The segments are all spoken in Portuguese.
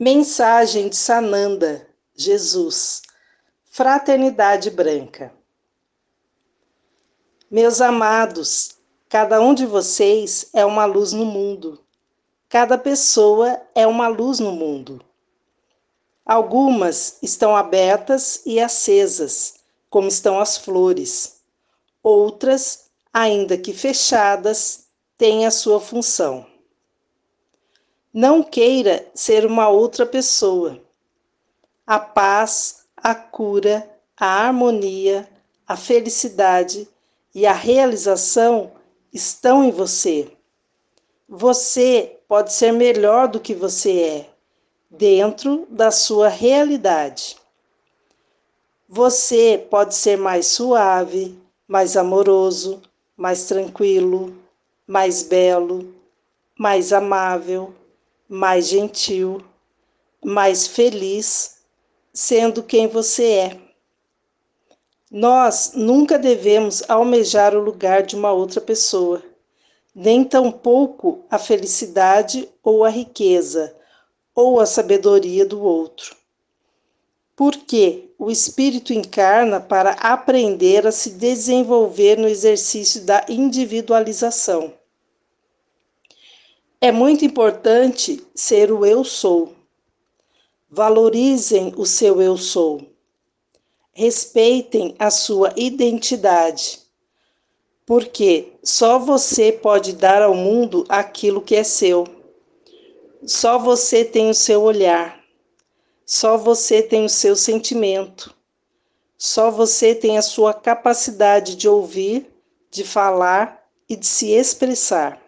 Mensagem de Sananda, Jesus, Fraternidade Branca. Meus amados, cada um de vocês é uma luz no mundo. Cada pessoa é uma luz no mundo. Algumas estão abertas e acesas, como estão as flores. Outras, ainda que fechadas, têm a sua função. Não queira ser uma outra pessoa. A paz, a cura, a harmonia, a felicidade e a realização estão em você. Você pode ser melhor do que você é, dentro da sua realidade. Você pode ser mais suave, mais amoroso, mais tranquilo, mais belo, mais amável, mais gentil, mais feliz, sendo quem você é. Nós nunca devemos almejar o lugar de uma outra pessoa, nem tampouco a felicidade ou a riqueza, ou a sabedoria do outro. Porque o espírito encarna para aprender a se desenvolver no exercício da individualização. É muito importante ser o eu sou. Valorizem o seu eu sou. Respeitem a sua identidade. Porque só você pode dar ao mundo aquilo que é seu. Só você tem o seu olhar. Só você tem o seu sentimento. Só você tem a sua capacidade de ouvir, de falar e de se expressar.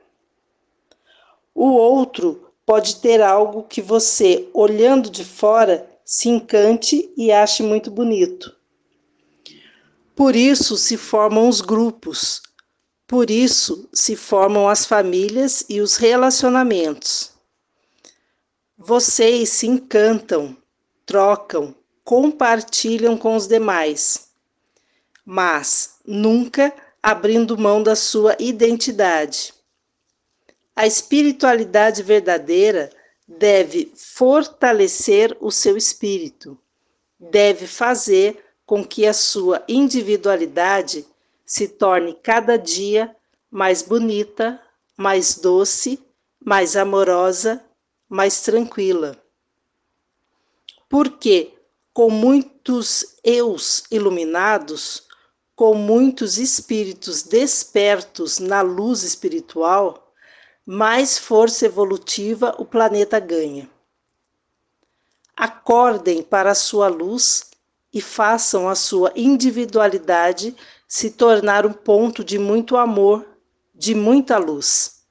O outro pode ter algo que você, olhando de fora, se encante e ache muito bonito. Por isso se formam os grupos, por isso se formam as famílias e os relacionamentos. Vocês se encantam, trocam, compartilham com os demais, mas nunca abrindo mão da sua identidade. A espiritualidade verdadeira deve fortalecer o seu espírito, deve fazer com que a sua individualidade se torne cada dia mais bonita, mais doce, mais amorosa, mais tranquila. Porque, com muitos eus iluminados, com muitos espíritos despertos na luz espiritual, mais força evolutiva o planeta ganha. Acordem para a sua luz e façam a sua individualidade se tornar um ponto de muito amor, de muita luz.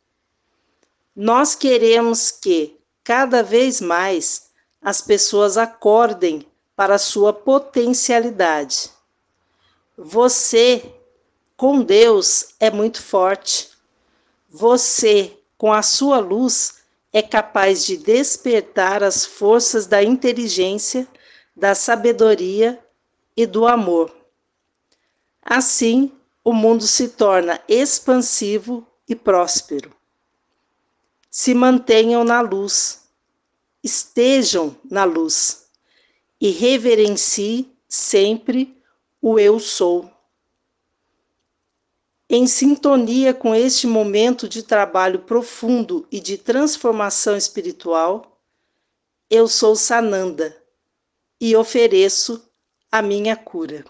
Nós queremos que, cada vez mais, as pessoas acordem para a sua potencialidade. Você, com Deus, é muito forte. Você, com a sua luz, é capaz de despertar as forças da inteligência, da sabedoria e do amor. Assim, o mundo se torna expansivo e próspero. Se mantenham na luz, estejam na luz e reverencie sempre o Eu Sou. Em sintonia com este momento de trabalho profundo e de transformação espiritual, eu sou Sananda e ofereço a minha cura.